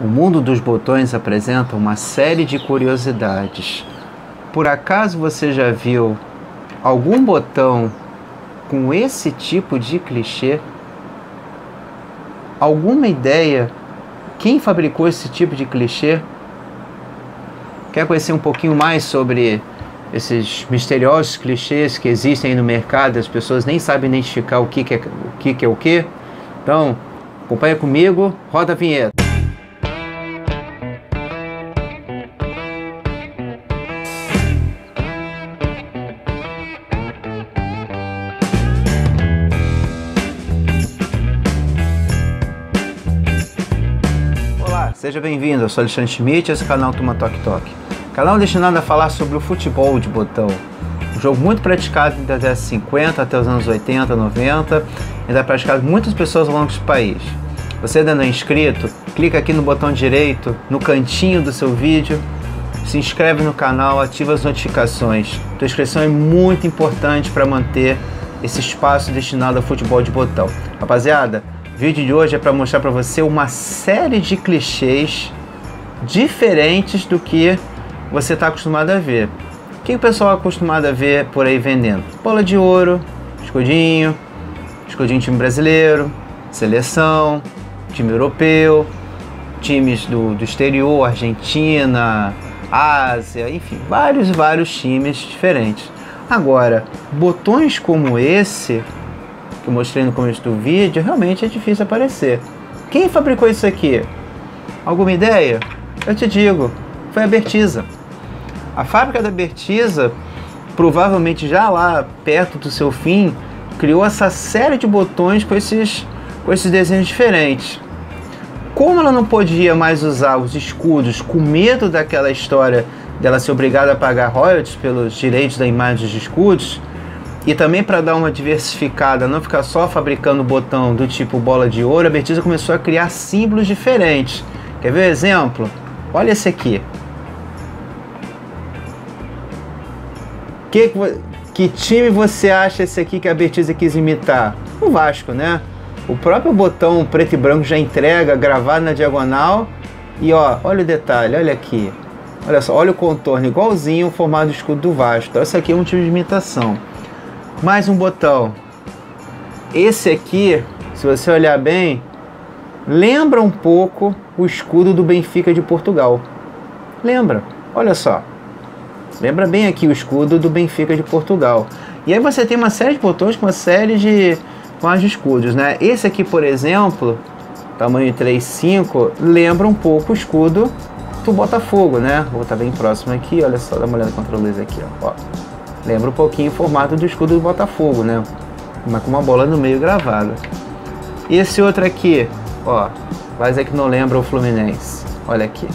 O mundo dos botões apresenta uma série de curiosidades. Por acaso você já viu algum botão com esse tipo de clichê? Alguma ideia quem fabricou esse tipo de clichê? Quer conhecer um pouquinho mais sobre esses misteriosos clichês que existem no mercado, as pessoas nem sabem identificar o que, que, é, o que, que é o que? Então, acompanha comigo, roda a vinheta. Seja bem-vindo, eu sou Alexandre Schmidt, esse é o canal Tuma Tok Tok. Canal destinado a falar sobre o futebol de botão. Um jogo muito praticado da década de 50 até os anos 80, 90, ainda é praticado por muitas pessoas ao longo do país. Você ainda não é inscrito? Clica aqui no botão direito, no cantinho do seu vídeo, se inscreve no canal, ativa as notificações. Tua inscrição é muito importante para manter esse espaço destinado ao futebol de botão. Rapaziada, o vídeo de hoje é para mostrar para você uma série de clichês diferentes do que você está acostumado a ver. O que o pessoal é acostumado a ver por aí vendendo? Bola de ouro, escudinho, escudinho time brasileiro, seleção, time europeu, times do, do exterior, Argentina, Ásia, enfim, vários vários times diferentes. Agora, botões como esse que eu mostrei no começo do vídeo, realmente é difícil aparecer. Quem fabricou isso aqui? Alguma ideia? Eu te digo, foi a Bertiza. A fábrica da Bertiza, provavelmente já lá perto do seu fim, criou essa série de botões com esses, com esses desenhos diferentes. Como ela não podia mais usar os escudos com medo daquela história dela ser obrigada a pagar royalties pelos direitos da imagem dos escudos, e também para dar uma diversificada, não ficar só fabricando botão do tipo bola de ouro, a Bertiza começou a criar símbolos diferentes. Quer ver o exemplo? Olha esse aqui. Que, que time você acha esse aqui que a Bertiza quis imitar? O Vasco, né? O próprio botão preto e branco já entrega gravado na diagonal. E ó, olha o detalhe, olha aqui. Olha só, olha o contorno, igualzinho o formato do escudo do Vasco. Então, esse aqui é um tipo de imitação mais um botão. Esse aqui, se você olhar bem, lembra um pouco o escudo do Benfica de Portugal. Lembra? Olha só. Lembra bem aqui o escudo do Benfica de Portugal. E aí você tem uma série de botões com uma série de com escudos, né? Esse aqui, por exemplo, tamanho 3.5, lembra um pouco o escudo do Botafogo, né? Vou estar bem próximo aqui, olha só, dá uma olhada contra a luz aqui, ó. Lembra um pouquinho o formato do escudo do Botafogo, né? Mas com uma bola no meio gravada. E esse outro aqui, ó, vai dizer que não lembra o Fluminense. Olha aqui.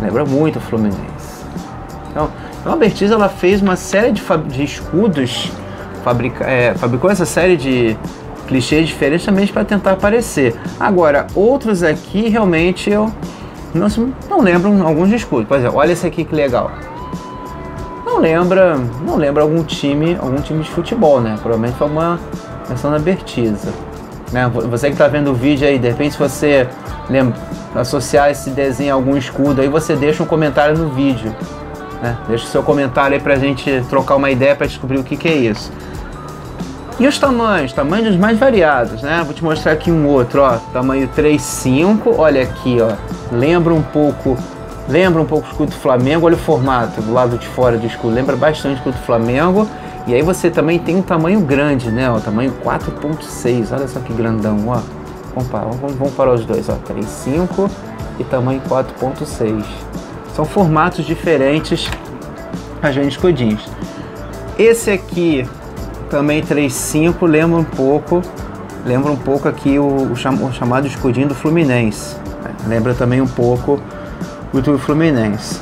Lembra muito o Fluminense. Então, então a Bertiz ela fez uma série de, de escudos, fabrica é, fabricou essa série de clichês diferentes também para tentar aparecer. Agora, outros aqui realmente eu não, não lembro alguns escudos. Por exemplo, olha esse aqui que legal lembra, não lembra algum time, algum time de futebol, né? Provavelmente foi uma versão da Bertiza. Né? Você que está vendo o vídeo aí, de repente se você lembra, associar esse desenho a algum escudo aí, você deixa um comentário no vídeo. Né? Deixa o seu comentário aí pra gente trocar uma ideia para descobrir o que, que é isso. E os tamanhos? Tamanhos mais variados, né? Vou te mostrar aqui um outro, ó. Tamanho 3,5. Olha aqui, ó. Lembra um pouco Lembra um pouco o escudo do Flamengo, olha o formato do lado de fora do escudo, lembra bastante o escudo do Flamengo. E aí você também tem um tamanho grande, né? O tamanho 4.6, olha só que grandão, ó. Vamos, para, vamos, vamos para os dois, ó. 3.5 e tamanho 4.6. São formatos diferentes a gente escudinhos. Esse aqui, também 3.5, lembra um pouco, lembra um pouco aqui o, o, chamado escudinho do Fluminense. Lembra também um pouco do Fluminense.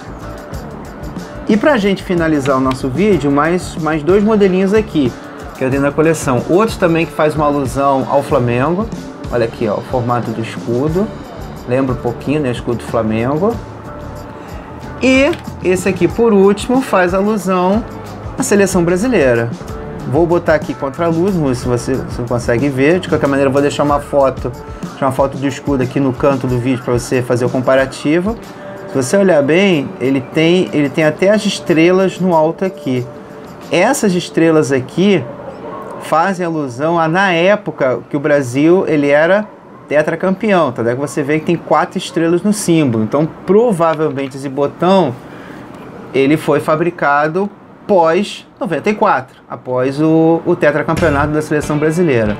E para a gente finalizar o nosso vídeo, mais, mais dois modelinhos aqui, que eu tenho na coleção. Outros também que faz uma alusão ao Flamengo. Olha aqui, ó, o formato do escudo. Lembra um pouquinho, né, escudo do Flamengo. E esse aqui, por último, faz alusão à seleção brasileira. Vou botar aqui contra a luz, se você, não consegue ver. De qualquer maneira, eu vou deixar uma foto, uma foto de escudo aqui no canto do vídeo para você fazer o comparativo. Você olhar bem, ele tem, ele tem até as estrelas no alto aqui. Essas estrelas aqui fazem alusão a na época que o Brasil ele era tetracampeão, tá? Daí você vê que tem quatro estrelas no símbolo. Então, provavelmente esse botão ele foi fabricado pós 94, após o, o tetracampeonato da seleção brasileira.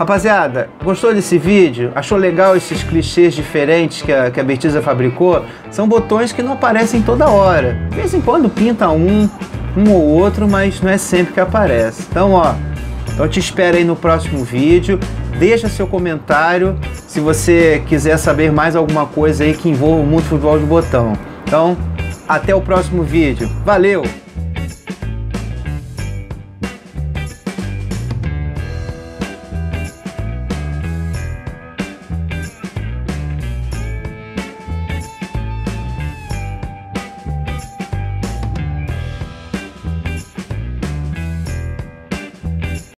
Rapaziada, gostou desse vídeo? Achou legal esses clichês diferentes que a, que a Bertiza fabricou? São botões que não aparecem toda hora. De vez em quando pinta um, um ou outro, mas não é sempre que aparece. Então, ó, eu te espero aí no próximo vídeo. Deixa seu comentário se você quiser saber mais alguma coisa aí que envolva o mundo futebol de botão. Então, até o próximo vídeo. Valeu!